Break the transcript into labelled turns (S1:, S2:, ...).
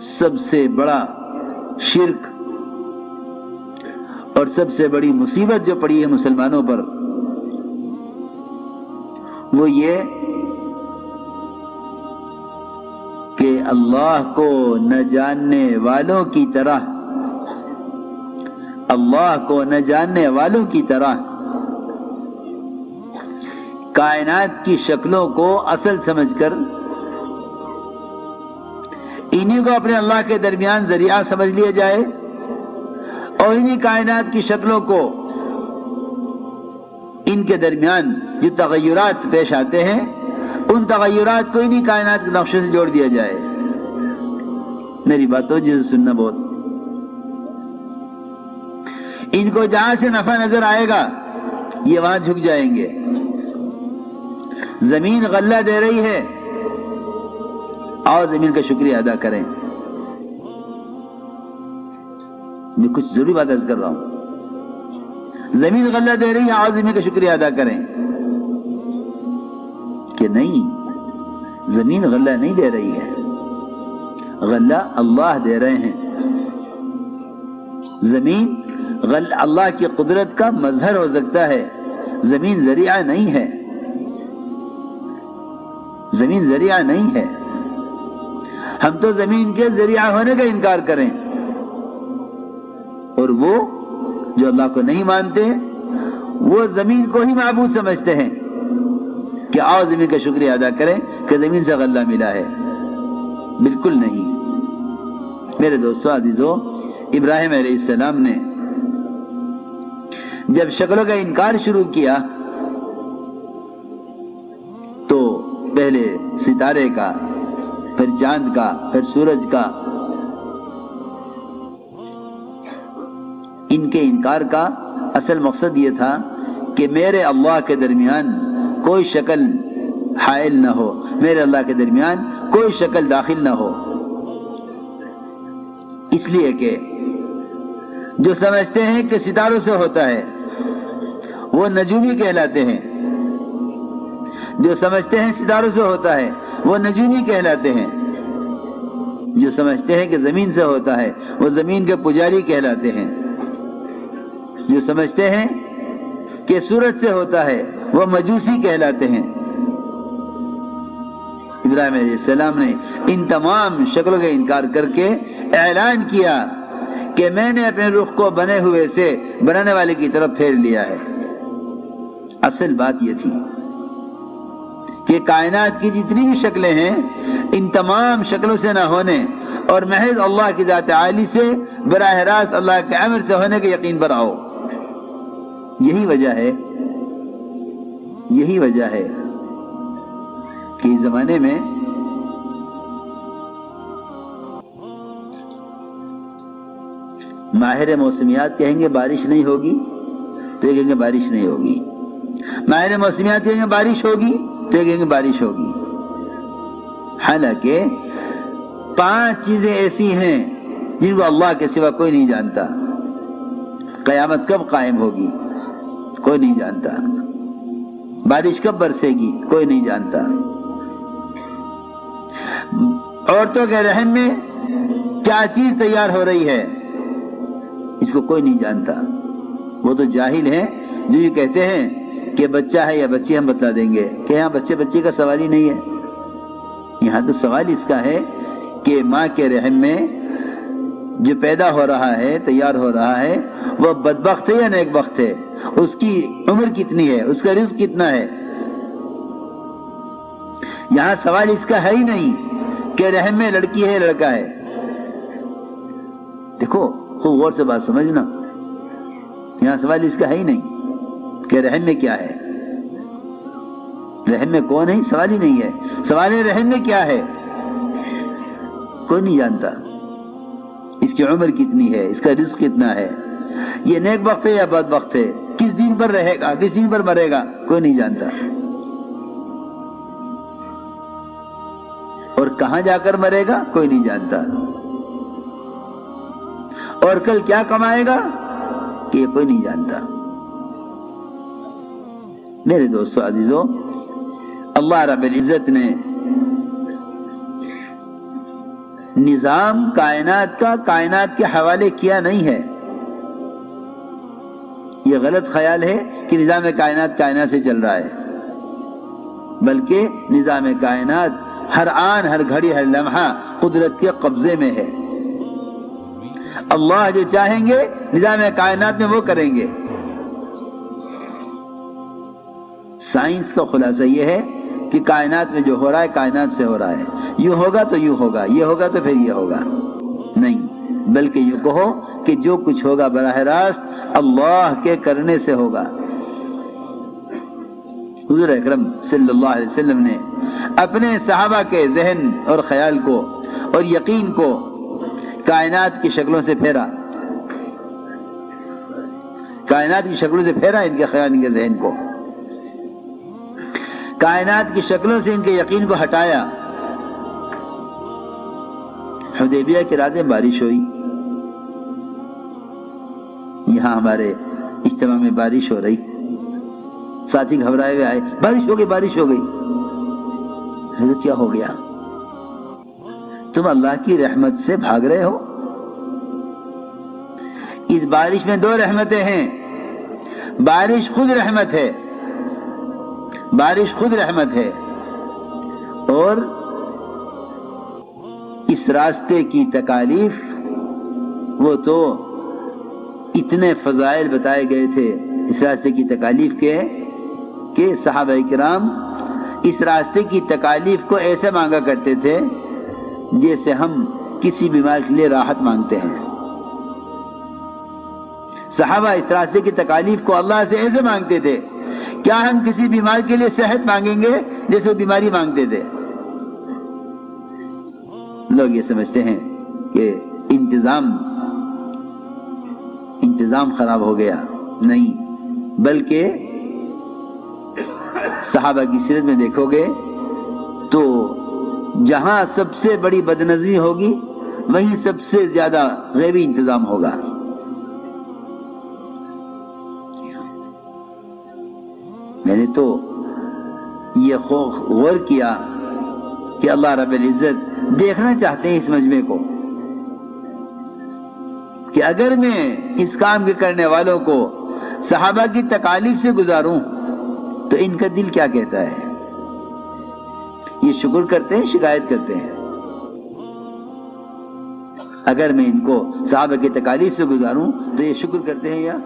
S1: सबसे बड़ा शिरक और सबसे बड़ी मुसीबत जो पड़ी है मुसलमानों पर, वो ये कि अल्लाह को न जानने वालों की तरह, अल्लाह को न जानने वालों की तरह कायनात की शक्लों को असल समझकर, इन्हीं को अपने अल्लाह के दरमियान ज़रिया समझ लिया जाए और इन्हीं कायनात की शक्लों को इनके दरमियान जो तगैरत पेश आते हैं, उन तगैरत को इन्हीं कायनात के नक्शे से जोड़ दिया जाए। मेरी बातों जिसे सुनना बहुत। इनको जहाँ से नफा नज़र आएगा, ये वहाँ झुक जाएँगे। ज़मीन गल्ला दे रही है। आओ ज़मीन का शुक्रिया अदा करें। मैं कुछ ज़रूरी बात कर रहा हूँ। ज़मीन गल्ला दे रही है, आओ ज़मीन का शुक्रिया अदा करें। कि नहीं, ज़मीन गल्ला नहीं दे रही है। गल्ला अल्लाह दे रहे हैं। ज़मीन अल्लाह की कुदरत का मजहर हो सकता है। ज़मीन ज़रिया नहीं है। ज़मीन ज़रिया नहीं है। हम तो ज़मीन के ज़रिया होने का इनकार करें। और वो जो अल्लाह को नहीं मानते वो ज़मीन को ही महबूद समझते हैं कि आओ ज़मीन का शुक्रिया अदा करें कि ज़मीन से गल्ला मिला है। बिल्कुल नहीं। मेरे दोस्तों, अजीजों, इब्राहिम सलाम ने जब शक्लों का इनकार शुरू किया पहले सितारे का, फिर चाँद का, फिर सूरज का। इनके इनकार का असल मकसद ये था कि मेरे अल्लाह के दरमियान कोई शक्ल हायल ना हो, मेरे अल्लाह के दरमियान कोई शक्ल दाखिल ना हो। इसलिए कि जो समझते हैं कि सितारों से होता है, वो नजूमी कहलाते हैं। जो समझते हैं सितारों से होता है, वो नजूमी कहलाते हैं। जो समझते हैं कि ज़मीन से होता है, वो ज़मीन के पुजारी कहलाते हैं। जो समझते हैं कि सूरज से होता है, वो मजूसी कहलाते हैं। इब्राहिम सलाम ने इन तमाम शक्लों का इनकार करके ऐलान किया कि मैंने अपने रुख को बने हुए से बनाने वाले की तरफ़ फेर लिया है। असल बात यह थी कि कायनात की जितनी भी शक्लें हैं, इन तमाम शक्लों से ना होने और महज अल्लाह की ज़ात आली से, बराह रास्त अल्लाह के अमर से होने के यकीन पर आओ यही वजह है, यही वजह है कि इस जमाने में माहिर मौसमियात कहेंगे बारिश नहीं होगी तो ये कहेंगे बारिश नहीं होगी। माहिर मौसमियात कहेंगे बारिश होगी तो कहेंगे बारिश होगी। हालाँकि पाँच चीज़ें ऐसी हैं जिनको अल्लाह के सिवा कोई नहीं जानता। कयामत कब कायम होगी? कोई नहीं जानता। बारिश कब बरसेगी? कोई नहीं जानता। औरतों के रहम में क्या चीज़ तैयार हो रही है? इसको कोई नहीं जानता। वो तो जाहिल है, जो ये कहते हैं कि बच्चा है या बच्ची हम बतला देंगे। कि यहाँ बच्चे बच्चे का सवाल ही नहीं है। यहाँ तो सवाल इसका है कि माँ के रहम में जो पैदा हो रहा है, तैयार हो रहा है, वह बदबख्त है या नेक बख्त है? उसकी उम्र कितनी है? उसका रिस्क कितना है? यहाँ सवाल इसका है ही नहीं कि रहम में लड़की है लड़का है। देखो, खूब गौर से बात समझना। यहाँ सवाल इसका है ही नहीं। कि रहम में क्या है? रहम में कौन है? सवाल ही नहीं है। सवाल है, रहम में क्या है? कोई नहीं जानता। इसकी उम्र कितनी है? इसका रिस्क कितना है? ये नेक वक्त है या बद वक्त है? किस दिन पर रहेगा? किस दिन पर मरेगा? कोई नहीं जानता। और कहाँ जाकर मरेगा? कोई नहीं जानता। और कल क्या कमाएगा? कि ये कोई नहीं जानता। मेरे दोस्तों अजीजों अल्लाह रब्बुल इज़्ज़त ने निज़ाम कायनात का कायनात के हवाले किया नहीं है यह गलत ख्याल है कि निज़ाम कायनात कायनात से चल रहा है बल्कि निज़ाम कायनात हर आन हर घड़ी हर लम्हा कुदरत के कब्जे में है अल्लाह जो चाहेंगे निज़ाम कायनात में वो करेंगे साइंस का खुलासा यह है कि कायनात में जो हो रहा है, कायनात से हो रहा है। यूँ होगा तो यूँ होगा, ये होगा तो फिर ये होगा। नहीं, बल्कि यूँ कहो कि जो कुछ होगा बरह रास्त अल्लाह के करने से होगा। हुजूर अकरम वसल्लम ने अपने सहाबा के जहन और ख्याल को और यकीन को कायनात की शक्लों से फेरा। कायनात की शक्लों से फेरा इनके ख्याल, इनके जहन को। कायनात की शक्लों से इनके यकीन को हटाया। हदेबिया के रात बारिश हुई। यहाँ हमारे इज्तमा में बारिश हो रही। साथी घबराए हुए आए, बारिश हो गई, बारिश हो गई। तो क्या हो गया? तुम अल्लाह की रहमत से भाग रहे हो? इस बारिश में दो रहमतें हैं। बारिश खुद रहमत है बारिश खुद रहमत है। और इस रास्ते की तकालीफ, वो तो इतने फजाइल बताए गए थे। इस रास्ते की तकालीफ के, कि साहब कराम इस रास्ते की तकालीफ को ऐसे मांगा करते थे, जैसे हम किसी बीमार के लिए राहत मांगते हैं। साहबा इस रास्ते की तकालीफ को अल्लाह से ऐसे मांगते थे क्या हम किसी बीमार के लिए सेहत मांगेंगे? जैसे बीमारी मांगते थे। लोग ये समझते हैं कि इंतज़ाम इंतज़ाम खराब हो गया। नहीं, बल्कि साहबा की सीरत में देखोगे तो जहाँ सबसे बड़ी बदनजमी होगी, वहीं सबसे ज़्यादा गैबी इंतज़ाम होगा। मैंने तो ये गौर किया कि अल्लाह रब्बुल इज़्ज़त देखना चाहते हैं इस मजमे को कि अगर मैं इस काम के करने वालों को सहाबा की तकालीफ से गुजारूं तो इनका दिल क्या कहता है ये शुक्र करते हैं शिकायत करते हैं अगर मैं इनको साहबा की तकालीफ से गुजारूं तो ये शुक्र करते हैं या